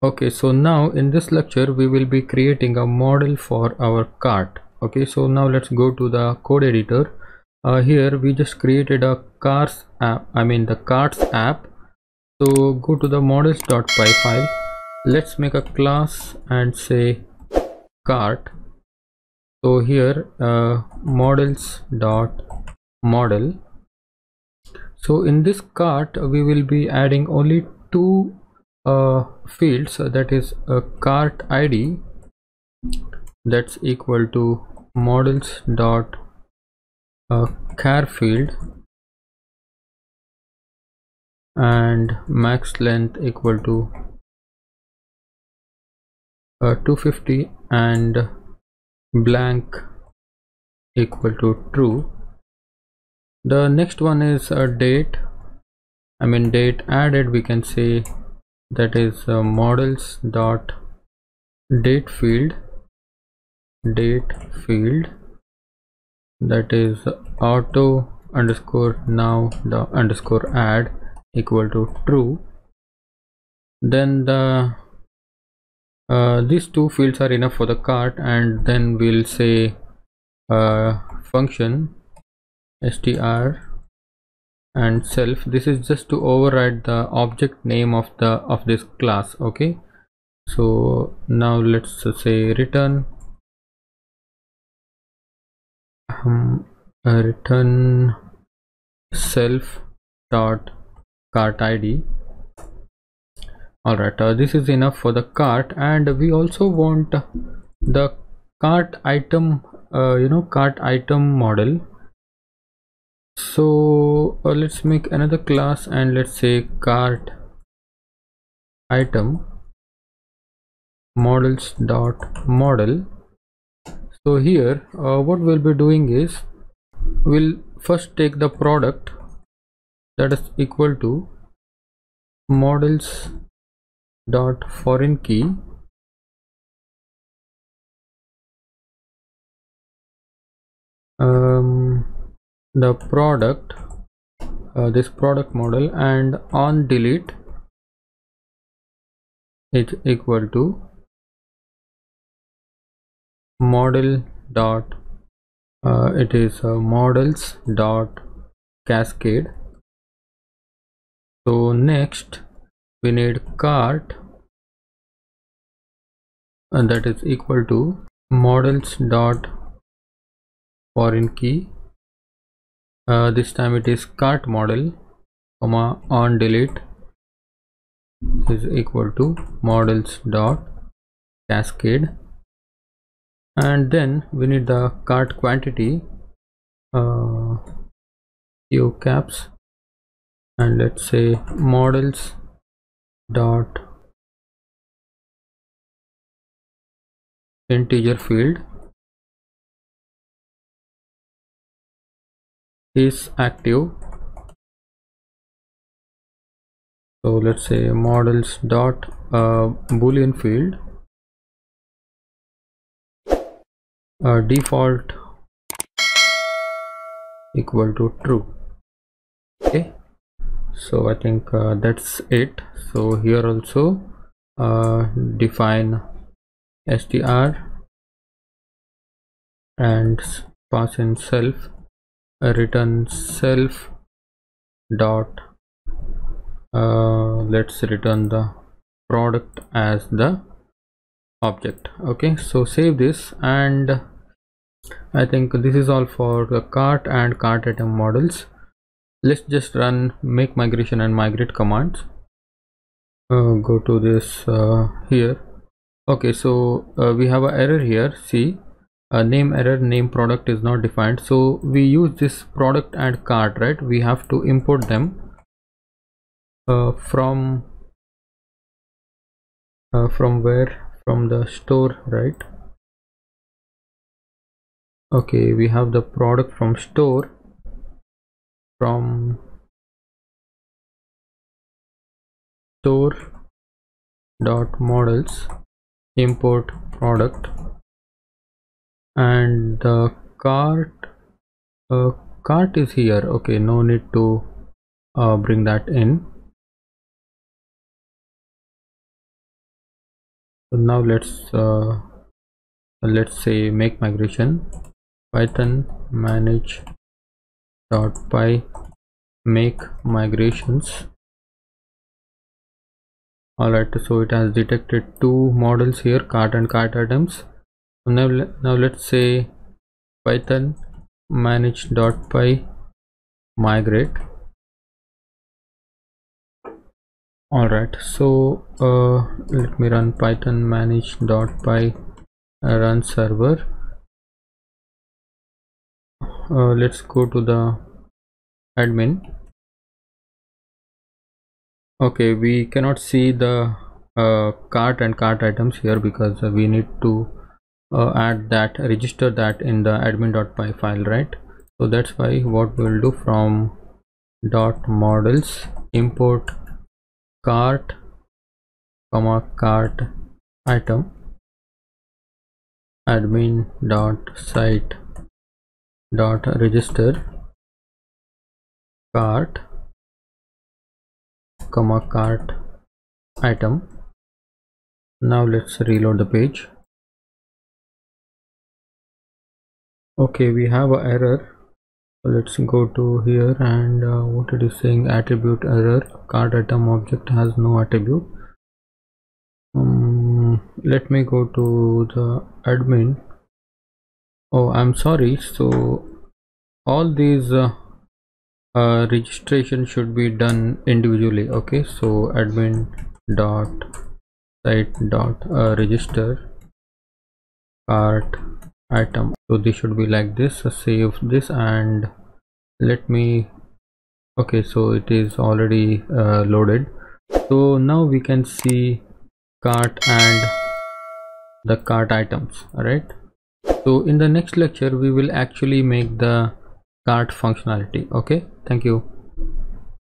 okay so now in this lecture we will be creating a model for our cart. Okay so now let's go to the code editor. Uh, here we just created a cars app i mean the carts app. So go to the models.py file. Let's make a class and say cart. So here uh, models dot model so in this cart we will be adding only two uh, fields that is a cart id that's equal to models dot uh, char field and max length equal to uh, 250 and blank equal to true. The next one is a date. I mean date added we can say that is uh, models dot date field date field. That is auto underscore now the underscore add equal to true. Then the uh, these two fields are enough for the cart and then we'll say uh, function str and self. This is just to override the object name of the of this class okay? So now let's say return. Um, uh, return self dot cart id alright uh, this is enough for the cart and we also want the cart item uh, you know cart item model so uh, let's make another class and let's say cart item models dot model. So here uh, what we'll be doing is we'll first take the product that is equal to models dot foreign key. Um the product uh, this product model and on delete is equal to model dot uh, it is uh, models dot cascade. So next we need cart and that is equal to models dot foreign key uh, this time it is cart model comma on delete is equal to models dot cascade. And then we need the cart quantity uh, caps. And let's say models dot integer field is active. So let's say models dot uh, boolean field. Uh, default equal to true. Okay. So i think uh, that's it. So here also uh, define str and pass in self return self dot uh, let's return the product as the object. Okay so save this and I think this is all for the cart and cart item models. Let's just run make migration and migrate commands. Uh, go to this uh, here. Okay so uh, we have an error here. See a name error name product is not defined. So we use this product and cart right? We have to import them uh, from uh, from where? From the store right? Okay we have the product from store from store dot models import product and the cart uh, cart is here. Okay no need to uh, bring that in. So now let's uh, let's say make migration. Python manage dot py make migrations. Alright so it has detected two models here cart and cart items now, now let's say python manage dot py migrate. Alright so uh, let me run python manage dot py run server. Uh, let's go to the admin. Okay we cannot see the uh, cart and cart items here because we need to uh, add that register that in the admin.py file right? So that's why what we'll do from dot models import cart comma cart item admin dot site dot register cart comma cart item. Now let's reload the page okay we have an error. Let's go to here and uh, what it is saying attribute error. Cart item object has no attribute. Um, let me go to the admin. Oh i'm sorry. So all these uh, uh, registration should be done individually. Okay so admin dot site dot uh, register cart item. So this should be like this. Save this and let me okay so it is already uh, loaded. So now we can see cart and the cart items alright so in the next lecture we will actually make the cart functionality okay? Thank you